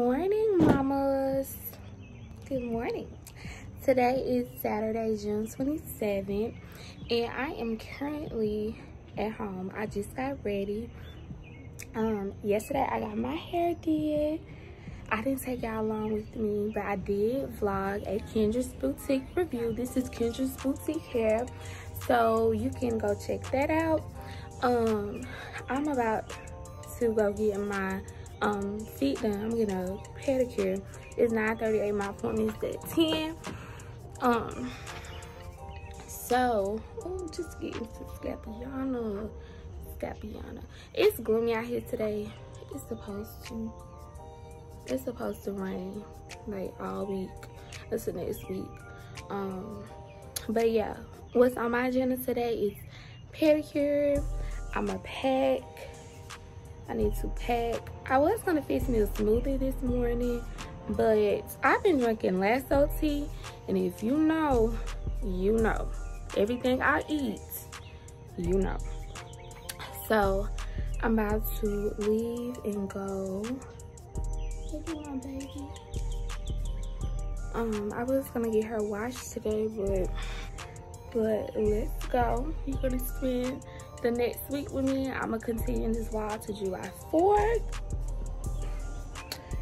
morning, mamas. Good morning. Today is Saturday, June 27th, and I am currently at home. I just got ready. Um, yesterday I got my hair did. I didn't take y'all along with me, but I did vlog a Kendra's Boutique review. This is Kendra's Boutique hair, so you can go check that out. Um, I'm about to go get my um, feet done. I'm getting a pedicure. It's 9.38. My appointment is at 10. Um, so, oh, just getting to Scapiana. Scapiana. It's gloomy out here today. It's supposed to, it's supposed to rain like all week. Until next week. Um, but yeah, what's on my agenda today is pedicure. I'm a pack I need to pack. I was gonna fix me a smoothie this morning, but I've been drinking lasso tea, and if you know, you know. Everything I eat, you know. So I'm about to leave and go. Look at my baby. Um, I was gonna get her washed today, but but let's go. You're gonna spend the next week with me. I'm gonna continue this vlog to July 4th.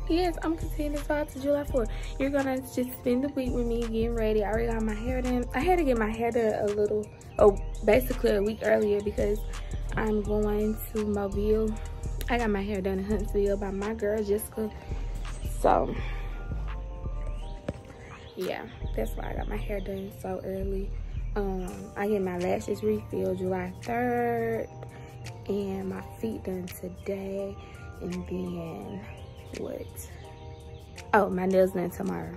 Yes, I'm continuing this vlog to July 4th. You're gonna just spend the week with me getting ready. I already got my hair done. I had to get my hair done a little, oh, basically a week earlier because I'm going to Mobile. I got my hair done in Huntsville by my girl Jessica. So, yeah, that's why I got my hair done so early. Um, I get my lashes refilled July 3rd and my feet done today. And then what? Oh, my nails done tomorrow.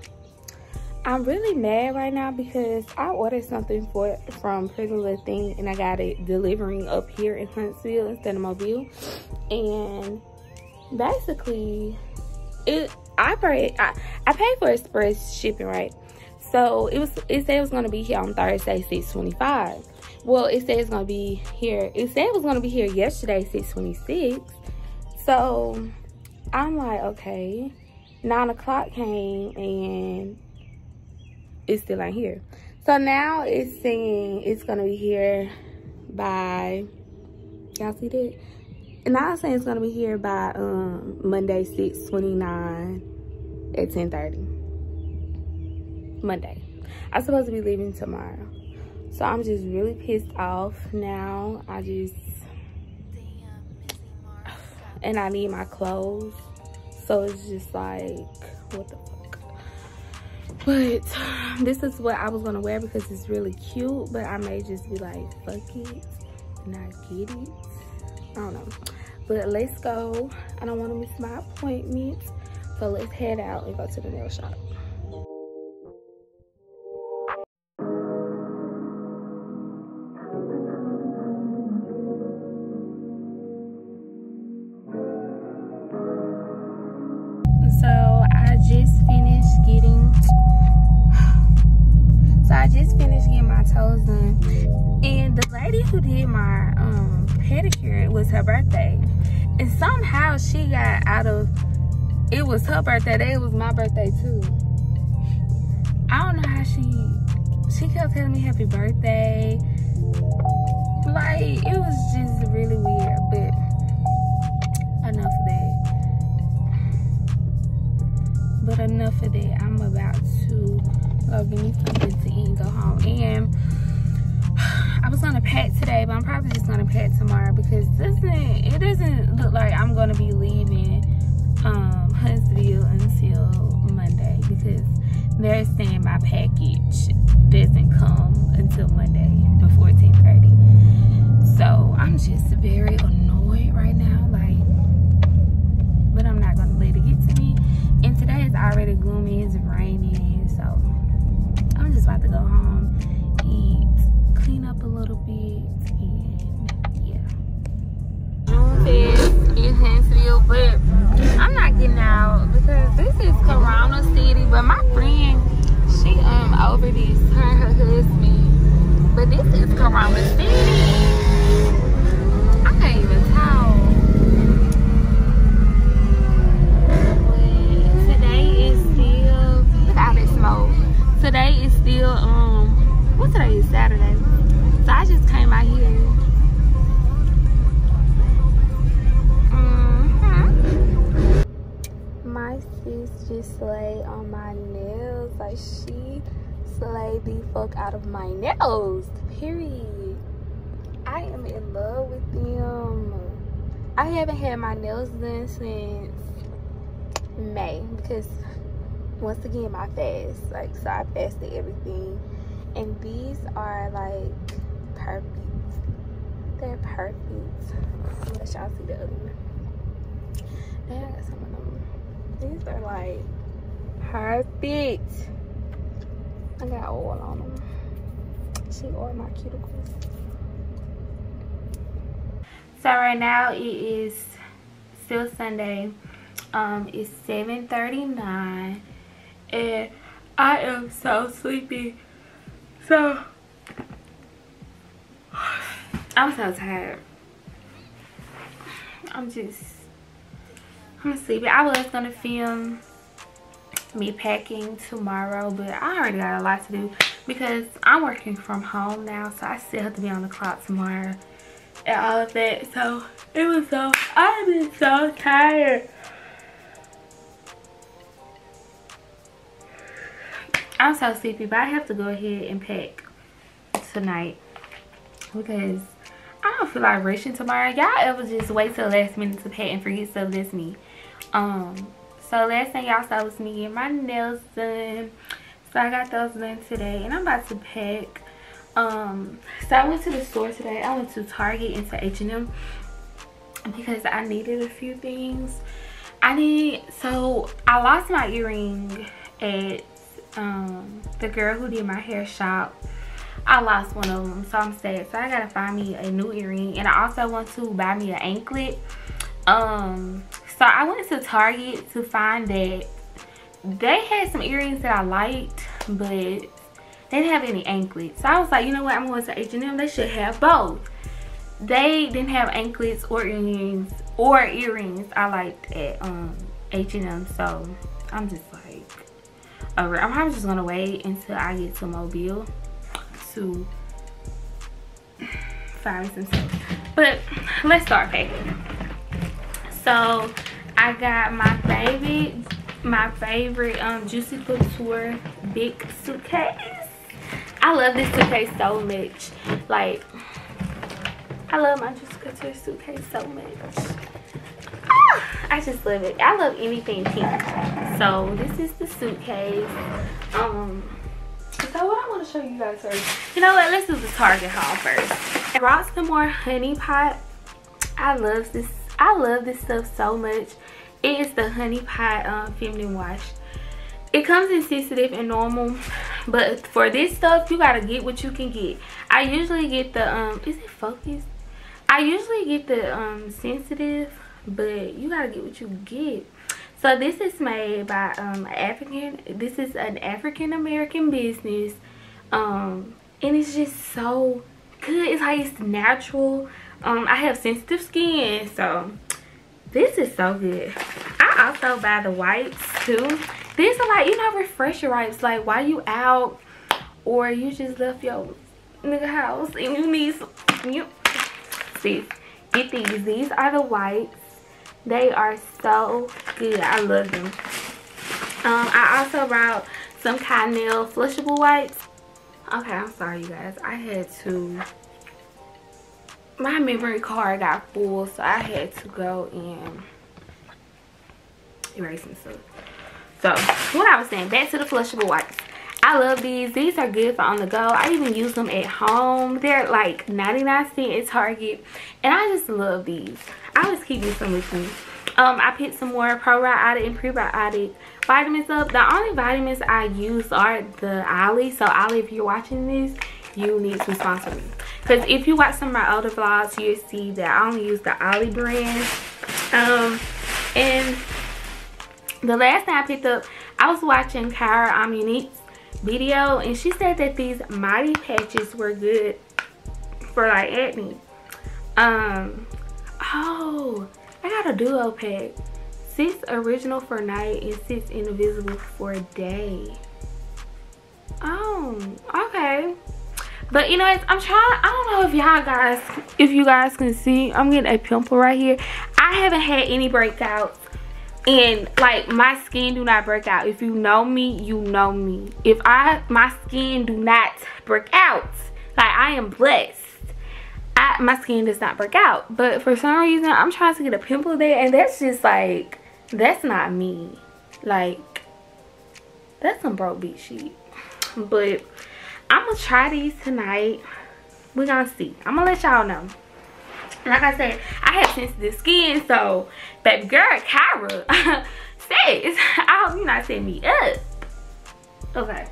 I'm really mad right now because I ordered something for from Pretty Little Thing and I got it delivering up here in Huntsville instead of Mobile. And basically, it I pay I, I for express shipping, right? So it was it said it was gonna be here on Thursday, 625. Well, it said it's gonna be here. It said it was gonna be here yesterday, 626. So I'm like, okay. Nine o'clock came and it's still not here. So now it's saying it's gonna be here by y'all see that? And now it's saying it's gonna be here by um Monday 629 at 1030. Monday. I'm supposed to be leaving tomorrow. So I'm just really pissed off now. I just, and I need my clothes. So it's just like, what the fuck. But this is what I was gonna wear because it's really cute. But I may just be like, fuck it, not get it. I don't know. But let's go. I don't wanna miss my appointment. So let's head out and go to the nail shop. Somehow she got out of, it was her birthday day, it was my birthday too. I don't know how she, she kept telling me happy birthday. Like, it was just really weird, but enough of that. But enough of that. I'm about to go get me something to eat and go home. And was gonna pack today, but I'm probably just gonna pack tomorrow because doesn't it doesn't look like I'm gonna be leaving um, Huntsville until Monday because they're saying my package doesn't come until Monday before 10:30. So I'm just very annoyed right now, like, but I'm not gonna let it get to me. And today is already gloomy, it's raining, so I'm just about to go home, eat a little bit and yeah. Room fest is Huntsville, but I'm not getting out because this is Corona City. But my friend, she um over this, her her husband. But this is Corona City. I can't even tell. But today is still look smoke. Today is still um what today is Saturday. So I just came out here. Mm-hmm. My sis just slayed on my nails. Like she slayed the fuck out of my nails. Period. I am in love with them. I haven't had my nails done since May because once again my fast like so I fasted everything and these are like perfect. They're perfect. Let y'all see the other one. I got some of them. These are like perfect. I got oil on them. She oiled my cuticles. So right now it is still Sunday. Um, it's 7:39, and I am so sleepy. So I'm so tired. I'm just I'm sleepy. I was gonna film me packing tomorrow, but I already got a lot to do because I'm working from home now, so I still have to be on the clock tomorrow and all of that. So it was so I've been so tired. I'm so sleepy, but I have to go ahead and pack tonight because I don't feel like rushing tomorrow. Y'all ever just wait till the last minute to pack and forget stuff? That's me. Um, so last thing y'all saw was me getting my nails done. So I got those done today, and I'm about to pack. Um, so I went to the store today. I went to Target and to H&M because I needed a few things. I need so I lost my earring at um, the girl who did my hair shop I lost one of them so I'm sad. So I gotta find me a new earring and I also want to buy me an anklet. Um so I went to Target to find that they had some earrings that I liked but they didn't have any anklets. So I was like you know what? I'm going to H&M they should have both. They didn't have anklets or earrings or earrings I liked at um H&M so I'm just over. I'm probably just gonna wait until I get to Mobile to find some stuff. But let's start packing. So I got my favorite, my favorite um Juicy Couture big suitcase. I love this suitcase so much. Like I love my Juicy Couture suitcase so much. I just love it. I love anything pink. So this is the suitcase. Um, to show you guys first. You know what? Let's do the Target haul first. I brought some more honey pot. I love this. I love this stuff so much. It is the honey pot um, feminine wash. It comes in sensitive and normal, but for this stuff, you gotta get what you can get. I usually get the um. Is it focused? I usually get the um sensitive but you gotta get what you get so this is made by um african this is an african american business um and it's just so good. It's like it's natural. Um i have sensitive skin so this is so good. I also buy the wipes too. These are like you know refresher wipes. Like while you out or you just left your nigga house and you need some you see get these. These are the wipes. They are so good. I love them. Um, I also brought some Cottonelle flushable wipes. Okay, I'm sorry you guys. I had to my memory card got full so I had to go and erase some stuff. So what I was saying, back to the flushable wipes. I love these. These are good for on the go. I even use them at home. They're like 99 cent at Target. And I just love these. I just keep some with me. Um, I picked some more probiotic and prebiotic vitamins up. The only vitamins I use are the Olly. So Olly, if you're watching this, you need to sponsor me. Because if you watch some of my older vlogs, you'll see that I only use the Olly brand. Um, and the last thing I picked up, I was watching Cara Amunique's video. And she said that these Mighty Patches were good for like acne. Um, oh, I got a duo pack. Six original for night and six indivisible for day. Oh, okay. But you know, I'm trying, I don't know if y'all guys, if you guys can see, I'm getting a pimple right here. I haven't had any breakouts and like my skin do not break out if you know me you know me if i my skin do not break out like i am blessed I, my skin does not break out but for some reason i'm trying to get a pimple there and that's just like that's not me like that's some broke beat shit but i'm gonna try these tonight we're gonna see i'm gonna let y'all know like I said, I have sensitive skin, so baby girl, Kyra says, I hope you're not set me up. Okay.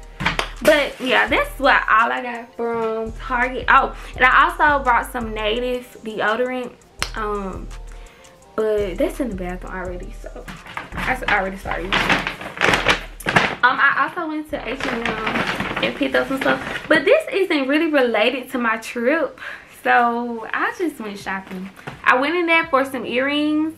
But yeah, that's what all I got from Target. Oh, and I also brought some native deodorant. Um, but that's in the bathroom already, so I already started Um, I also went to H&M and picked up some stuff. But this isn't really related to my trip so i just went shopping. I went in there for some earrings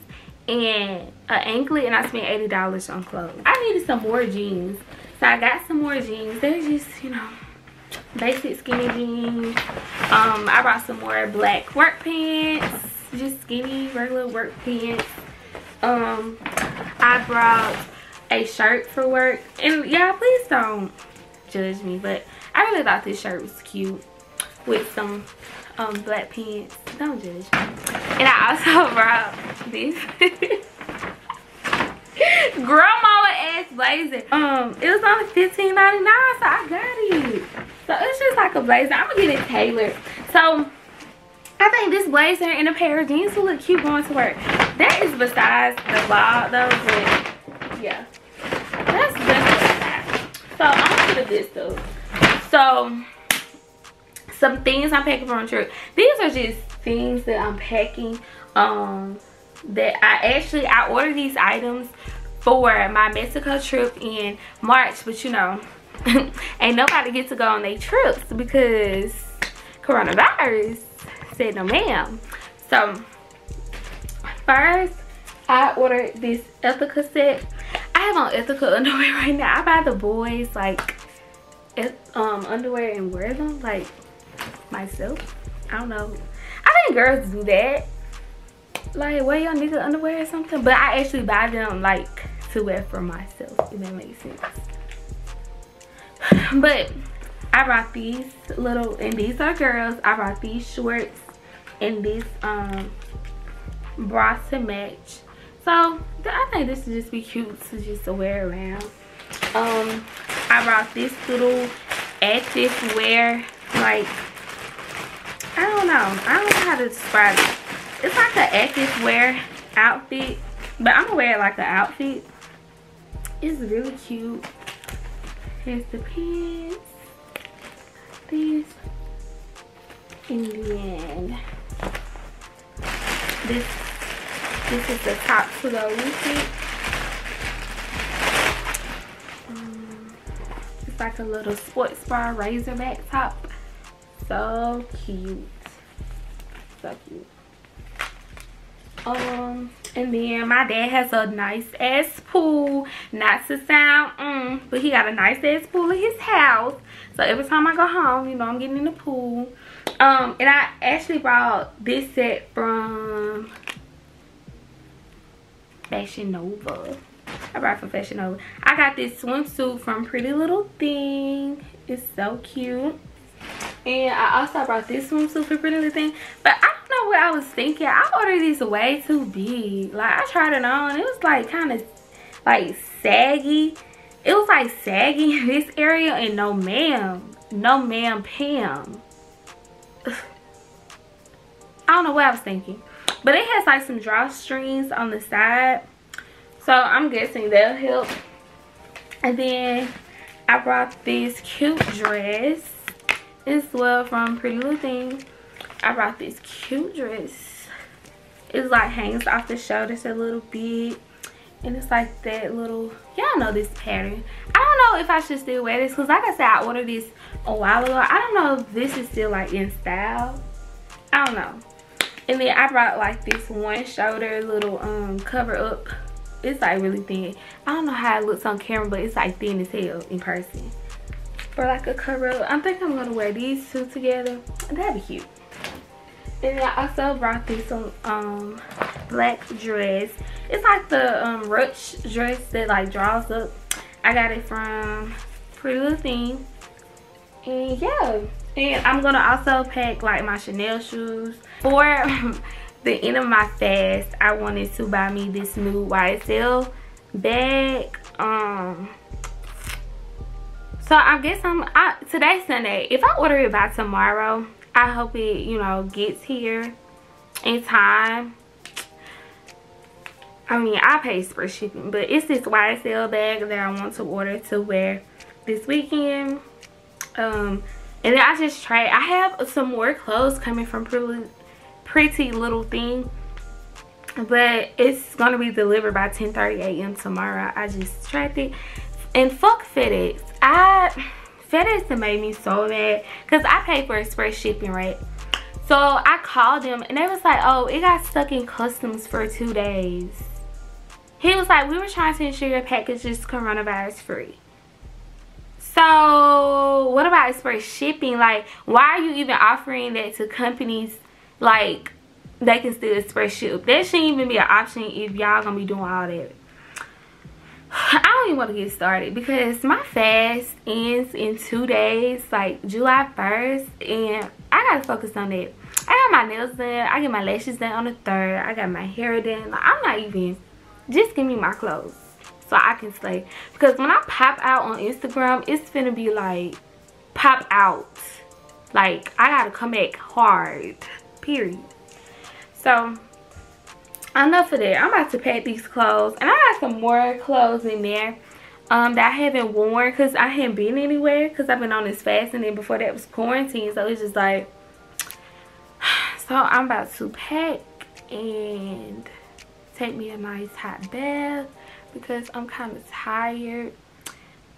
and an anklet and i spent 80 dollars on clothes. I needed some more jeans so i got some more jeans. They're just you know basic skinny jeans. Um i brought some more black work pants just skinny regular work pants um i brought a shirt for work and yeah please don't judge me but i really thought this shirt was cute with some um, black pants. Don't judge me. And I also brought this grandma ass blazer. Um, it was only $15.99, so I got it. So it's just like a blazer. I'm gonna get it tailored. So I think this blazer and a pair of jeans will look cute going to work. That is besides the vlog though, but yeah. That's just So I'm gonna this though. So some things I'm packing for a trip. These are just things that I'm packing um that I actually I ordered these items for my Mexico trip in March, but you know, ain't nobody get to go on their trips because coronavirus said no ma'am. So first I ordered this Ethika set. I have on Ethika underwear right now. I buy the boys like um underwear and wear them like myself. I don't know. I think girls do that. Like wear your nigga underwear or something. But I actually buy them like to wear for myself, if that makes sense. But I brought these little and these are girls. I brought these shorts and this um bra to match. So I think this would just be cute to just wear around. Um I brought this little active wear like I don't know. I don't know how to describe it. It's like an active wear outfit. But I'm gonna wear it like an outfit. It's really cute. Here's the pants. These. And then this this is the top to go with it. Um, it's like a little sports bar razorback top. So cute. So cute. Um and then my dad has a nice ass pool. Not to sound mm, but he got a nice ass pool in his house. So every time i go home you know i'm getting in the pool um and i actually bought this set from fashion nova i bought from fashion nova i got this swimsuit from pretty little thing it's so cute and I also brought this swimsuit super pretty little thing. But I don't know what I was thinking. I ordered these way too big. Like I tried it on. It was like kind of like saggy. It was like saggy in this area and no ma'am. No ma'am Pam. I don't know what I was thinking. But it has like some drawstrings on the side. So I'm guessing they'll help. And then I brought this cute dress as well from Pretty Little Thing. I brought this cute dress. It's like hangs off the shoulders a little bit. And it's like that little, y'all know this pattern. I don't know if I should still wear this because like I said, I ordered this a while ago. I don't know if this is still like in style. I don't know. And then I brought like this one shoulder little um cover up. It's like really thin. I don't know how it looks on camera, but it's like thin as hell in person for like a cover up. I think I'm gonna wear these two together. That'd be cute. And I also brought this um black dress. It's like the um ruch dress that like draws up. I got it from Pretty Little Thing. And yeah. And I'm gonna also pack like my Chanel shoes. For the end of my fast, I wanted to buy me this new YSL bag. Um so I guess I'm I, today's Sunday. If I order it by tomorrow, I hope it, you know, gets here in time. I mean, I pay for shipping, but it's this YSL bag that I want to order to wear this weekend. Um, and then I just tried. I have some more clothes coming from Pretty, Pretty Little Thing, but it's gonna be delivered by 10:30 a.m. tomorrow. I just tried it, and fuck FedEx. I FedEx made me so mad because I paid for express shipping, right? So I called them and they was like, oh, it got stuck in customs for two days. He was like, we were trying to ensure your package is coronavirus free. So what about express shipping? Like, why are you even offering that to companies like they can still express ship? That shouldn't even be an option if y'all gonna be doing all that. I don't even want to get started because my fast ends in two days, like July 1st, and I gotta focus on that. I got my nails done, I get my lashes done on the 3rd, I got my hair done. Like, I'm not even, just give me my clothes so I can slay. Because when I pop out on Instagram, it's gonna be like, pop out. Like, I gotta come back hard, period. So, enough of that. I'm about to pack these clothes. And i got some more clothes in there um that i haven't worn because i haven't been anywhere because i've been on this fast and then before that was quarantine. So it's just like so i'm about to pack and take me a nice hot bath because i'm kind of tired.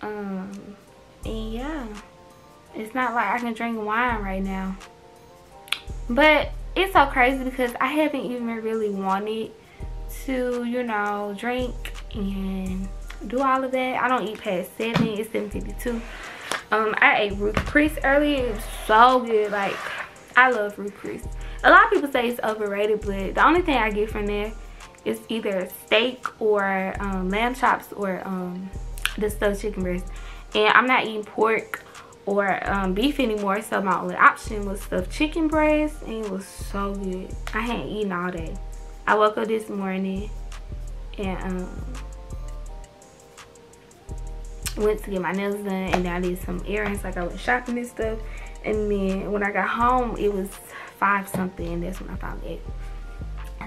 Um and yeah it's not like i can drink wine right now. But it's so crazy because I haven't even really wanted to, you know, drink and do all of that. I don't eat past 7. It's 7.52. Um, I ate Ruth Chris earlier. It was so good. Like, I love Ruth Chris. A lot of people say it's overrated, but the only thing I get from there is either steak or um, lamb chops or um, the stuffed chicken breast. And I'm not eating pork or um, beef anymore so my only option was stuffed chicken breast and it was so good. I hadn't eaten all day. I woke up this morning and um, went to get my nails done and then i did some errands like i went shopping and stuff. And then when i got home it was five something and that's when i found it.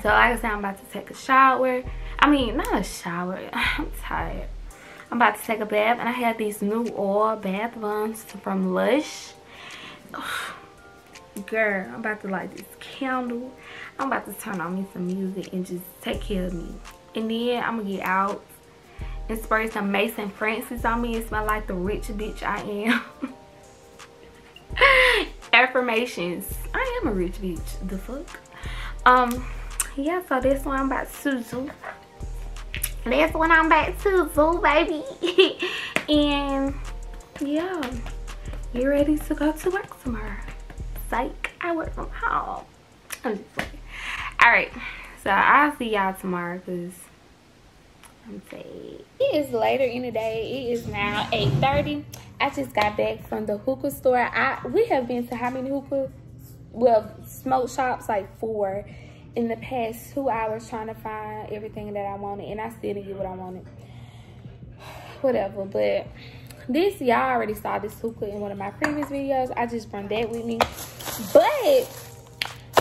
So like i said i'm about to take a shower. I mean not a shower. I'm tired I'm about to take a bath and I have these new oil bath bombs from Lush. Girl, I'm about to light this candle. I'm about to turn on me some music and just take care of me. And then I'm gonna get out and spray some Maison Francis on me and smell like the rich bitch I am. Affirmations. I am a rich bitch. The fuck? Um, yeah, so this one I'm about to do that's when I'm back to Zoo, baby. and yeah, you ready to go to work tomorrow? Psych, I work from home. I'm just playing. All right, so I'll see y'all tomorrow because I'm saying it is later in the day. It is now 8:30. I just got back from the hookah store. I we have been to how many hookah? Well, smoke shops like four in the past two hours trying to find everything that I wanted and I still didn't get what I wanted. Whatever, but this, y'all already saw this hookah in one of my previous videos. I just brought that with me. But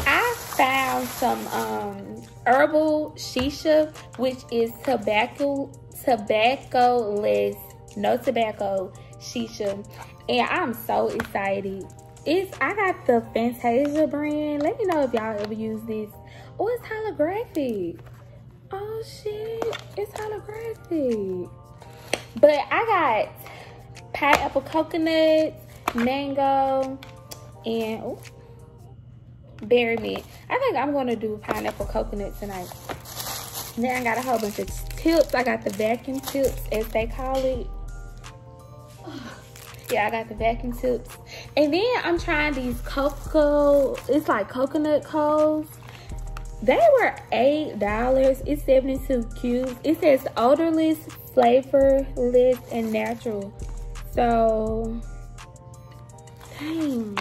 I found some um, herbal shisha, which is tobacco, tobacco-less, no tobacco shisha. And I'm so excited. It's I got the Fantasia brand. Let me know if y'all ever use this. Oh, it's holographic. Oh, shit. It's holographic. But I got pineapple coconut, mango, and oh, berry mint. I think I'm to do pineapple coconut tonight. Then I got a whole bunch of tips. I got the vacuum tips, as they call it. Oh, yeah, I got the vacuum tips. And then I'm trying these cocoa, it's like coconut coals. They were $8. It's 72 cubes. It says odorless, flavorless, and natural. So, dang.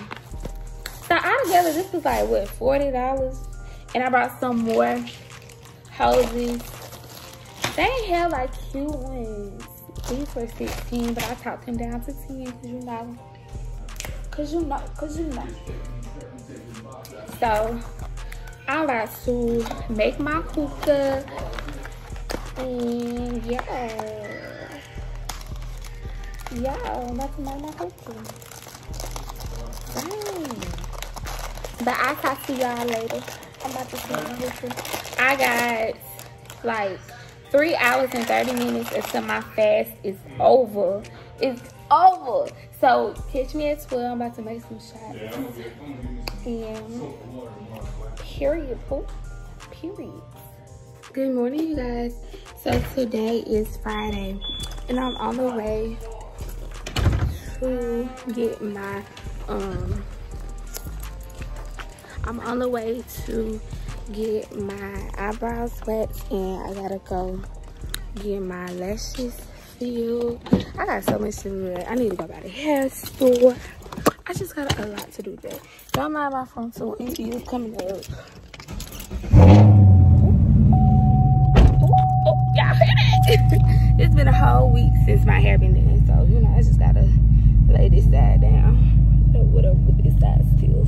So altogether, this was like, what, $40? And I bought some more hoses. They have like cute ones. These were 16, but I talked them down to 10 because you know. Because you know, because you know. So, I'm about to make my hookah. And yeah. Yeah, make my hookah. Dang. But I'll talk to y'all later. I'm about to make my hookah. I got like three hours and 30 minutes until my fast is over. It's over. So catch me at 12. I'm about to make some shots. And period. Period. Good morning, you guys. So today is Friday, and I'm on the way to get my um. I'm on the way to get my eyebrows waxed and I gotta go get my lashes filled. I got so much to do. I need to go by the hair store. I just got a lot to do today. Don't mind my phone so it is coming up. Oh, oh yeah, it's been a whole week since my hair been done, so you know I just gotta lay this side down. Whatever with this side still,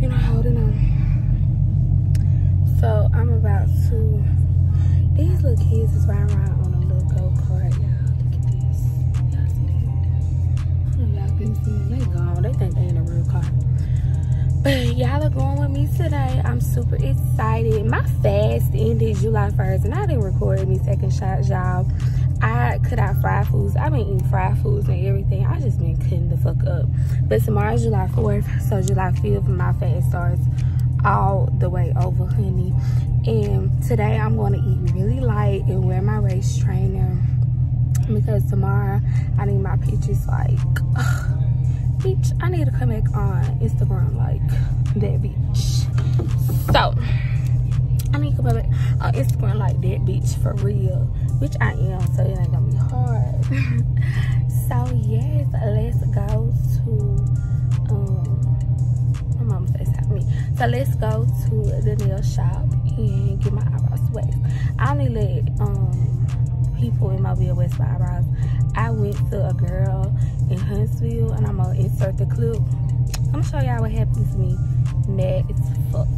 you know, holding on. So I'm about to, these little kids is riding around on a little go-kart, y'all. Look at this. Y'all see that? Y'all can see. They gone. They think they in a real car. But y'all are going with me today. I'm super excited. My fast ended July 1st and I didn't record any second shots, y'all. I cut out fried foods. I've been eating fried foods and everything. I just been cutting the fuck up. But tomorrow's July 4th, so July 5th, my fast starts all the way over honey. And today i'm going to eat really light and wear my waist trainer because tomorrow i need my pictures like ugh, bitch i need to come back on instagram like that bitch. So i need to come back on instagram like that bitch for real which i am so it ain't gonna be hard. So yes let's go to um me. So let's go to the nail shop and get my eyebrows waxed. I only let um people in mobile wax my eyebrows. I went to a girl in huntsville and i'm gonna insert the clip. I'm gonna show y'all what happened to me mad as fuck.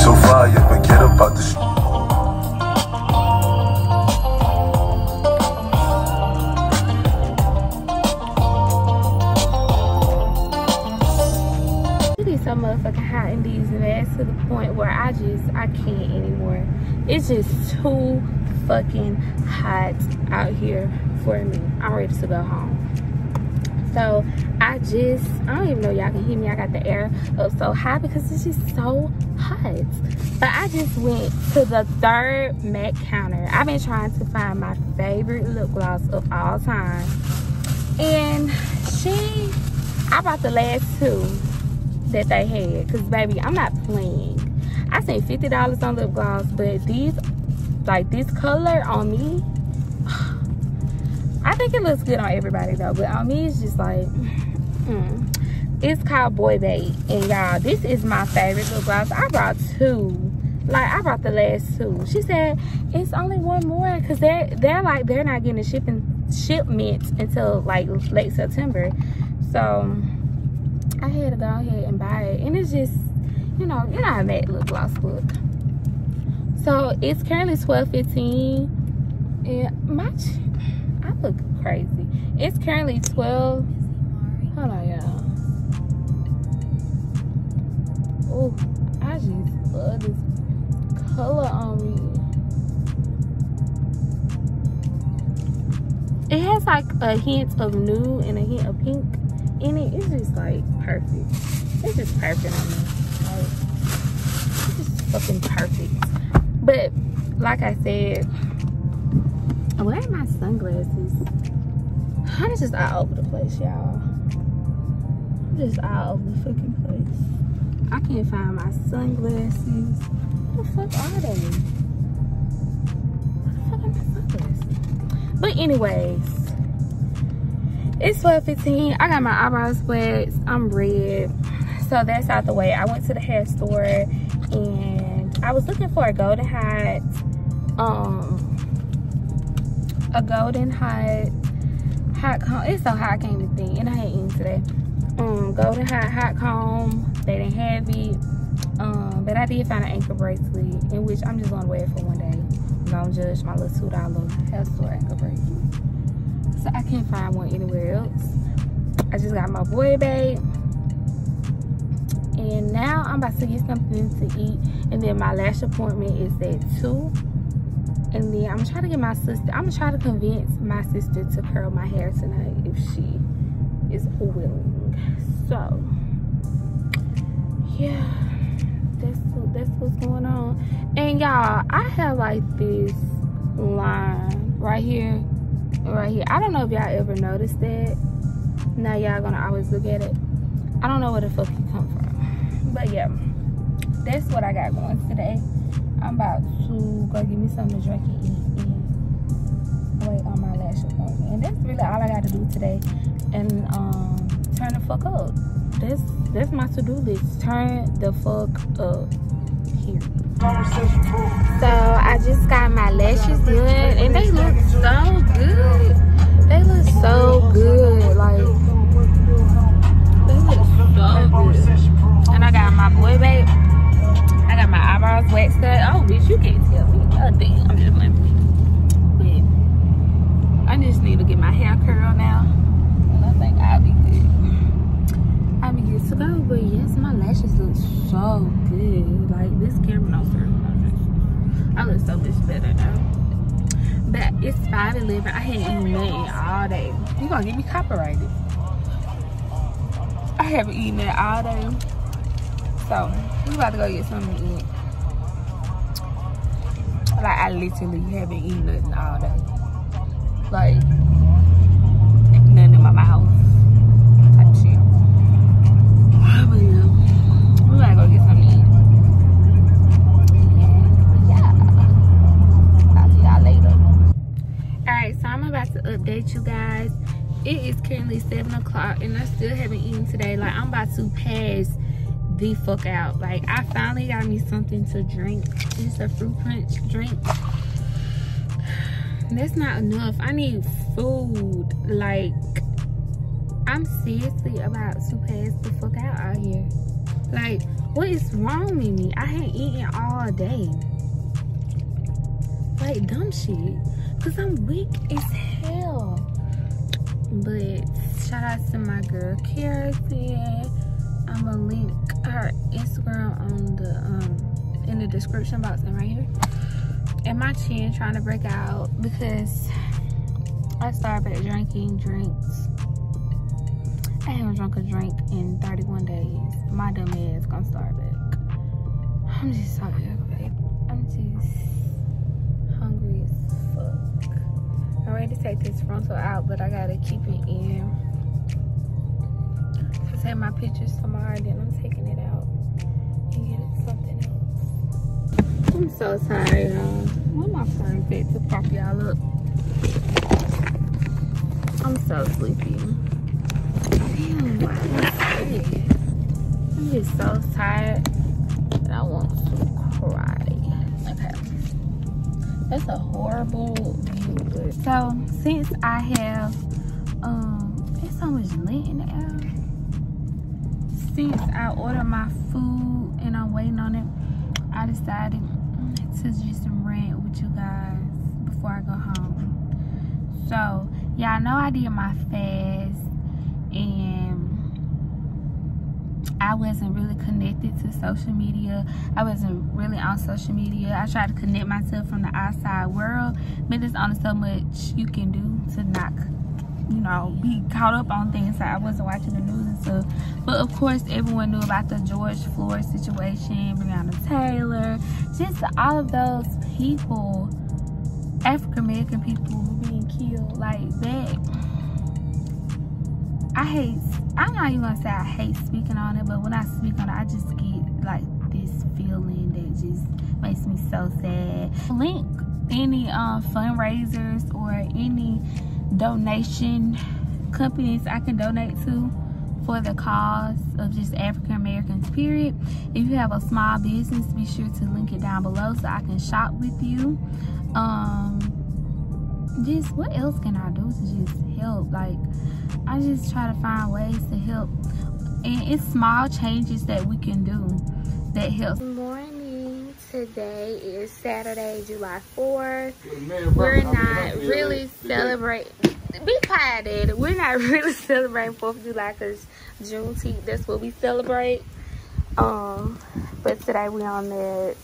So far you forget about the so motherfucking hot in these masks to the point where I just, I can't anymore. It's just too fucking hot out here for me. I'm ready to go home. So I just, I don't even know y'all can hear me. I got the air up so high because it's just so hot. But I just went to the third MAC counter. I've been trying to find my favorite lip gloss of all time. And she, I bought the last two that they had. Cause baby, I'm not playing. I spent $50 on lip gloss, but these, like this color on me, I think it looks good on everybody though, but on me it's just like. It's called Boy Bait. And y'all, this is my favorite lip gloss. I brought two. Like, I brought the last two. She said, it's only one more. Because they're, they're like, they're not getting a shipping shipment until like late September. So, I had to go ahead and buy it. And it's just, you know, you know how that lip gloss look. So it's currently 12.15. And my, I look crazy. It's currently 12. Hold on, y'all. Oh, I just love this color on me. It has like a hint of nude and a hint of pink in it. It's just like perfect. It's just perfect on me. Like, it's just fucking perfect. But like I said, where are my sunglasses? I'm just all over the place, y'all. I'm just all over the fucking place. I can't find my sunglasses. What the fuck are they? The fuck are my sunglasses? But anyways, it's 12.15. I got my eyebrows waxed. I'm red. So that's out the way. I went to the hair store and I was looking for a golden hot, um, a golden hot hot comb. It's so hot I can't even think. And I ain't eating today. Um, golden hot hot comb. They didn't have it. Um, but I did find an ankle bracelet, in which I'm just gonna wear it for one day. Don't judge my little two dollar hair store ankle bracelet. So I can't find one anywhere else. I just got my Boy Bait. And now I'm about to get something to eat. And then my last appointment is at 2 and then I'm trying to get my sister, I'm gonna try to convince my sister to curl my hair tonight if she is willing. So, yeah, that's, that's what's going on. And y'all, I have like this line right here, right here. I don't know if y'all ever noticed that. Now y'all gonna always look at it. I don't know where the fuck it come from. But yeah, that's what I got going today. I'm about to go get me something to drink and eat and wait on my lash appointment. And that's really all I got to do today. And um, turn the fuck up. That's that's my to-do list. Turn the fuck up. So I just got my lashes done and they look so good. They look so good. Like they look so good. And I got my Boy Bait I got my eyebrows waxed up. Oh, bitch, you can't tell me nothing. I'm just playing. But I just need to get my hair curled now. And I think I'll be good. Good to go. But yes, my lashes look so good. Like, this camera knows I look so much better now. But it's 5'11". I haven't eaten all day. You gonna get me copyrighted. I haven't eaten it all day. So, we about to go get something to eat. Like, I literally haven't eaten nothing all day. Like, nothing in my mouth. Type shit. But yeah, we gotta go get something to eat. Yeah. I'll see y'all later. Alright, so I'm about to you guys. It is currently 7 o'clock and I still haven't eaten today. Like, I'm about to pass the fuck out. Like, I finally got me something to drink. It's a fruit punch drink. That's not enough. I need food. Like, I'm seriously about to pass the fuck out out here. Like, what is wrong with me? I ain't eating all day. Like, dumb shit. Because I'm weak as. But, shout out to my girl, Kerosene. I'm gonna link her Instagram on the um in the description box and right here. And my chin trying to break out because I started drinking drinks. I haven't drunk a drink in 31 days. My dumb ass gonna start back. I'm just so aggravated. I'm just I'm ready to take this frontal out, but I gotta keep it in take my pictures tomorrow, then I'm taking it out and get it something else. I'm so tired, y'all. Where my phone at to prop y'all up? I'm so sleepy. Damn, why am I I'm just so tired and I want to cry. Okay. That's a horrible so since I have um there's so much lint in the air since I ordered my food and I'm waiting on it, I decided to just rant with you guys before I go home. So, y'all know I did my fast and I wasn't really connected to social media. I wasn't really on social media. I tried to connect myself from the outside world, but there's only so much you can do to not you know, be caught up on things. I wasn't watching the news and stuff. But of course, everyone knew about the George Floyd situation, Breonna Taylor, just all of those people, African American people being killed like that. I hate, I'm not even gonna say I hate speaking on it, but when I speak on it, I just get like this feeling that just makes me so sad. Link any um, fundraisers or any donation companies I can donate to for the cause of just African Americans period. If you have a small business, be sure to link it down below so I can shop with you. Um, just what else can I do to just help? Like I just try to find ways to help and it's small changes that we can do that help. Good morning. Today is Saturday, July 4th. We're not really celebrating be quiet, Daddy. We're not really celebrating 4th of July because Juneteenth, that's what we celebrate. Um, but today we on that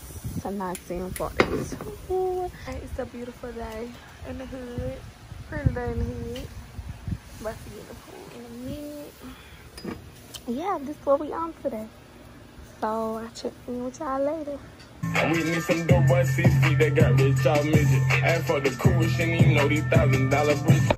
I'm not seeing photos. It's a beautiful day in the hood. Pretty day in the hood. About to get the pool in a minute. Yeah, this is what we on today. So I'll check in with y'all later. I witnessed some dope boy CC that got rich off midget. And for the cool shit, you know these thousand dollar bridges.